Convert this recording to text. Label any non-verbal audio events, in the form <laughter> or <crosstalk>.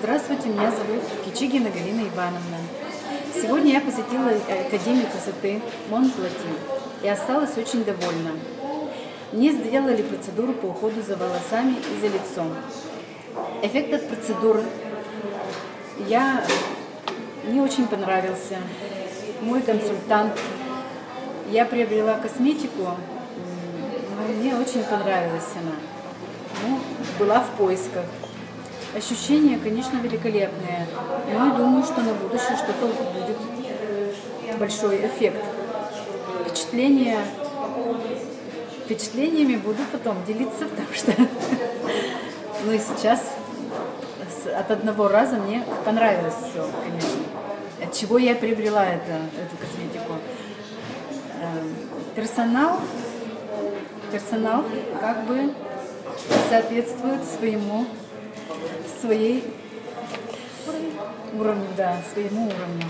Здравствуйте, меня зовут Кичигина Галина Ивановна. Сегодня я посетила Академию красоты Монплати и осталась очень довольна. Мне сделали процедуру по уходу за волосами и за лицом. Эффект от процедуры я не очень понравился. Мой консультант, я приобрела косметику, но мне очень понравилась она. Ну, была в поисках. Ощущения, конечно, великолепные, но я думаю, что на будущее что-то будет большой эффект. Впечатления, впечатлениями буду потом делиться, <laughs> потому что ну и сейчас от одного раза мне понравилось все, конечно. От чего я приобрела это, эту косметику. Эм, персонал, персонал как бы соответствует своему своей уровню, да, своему уровню.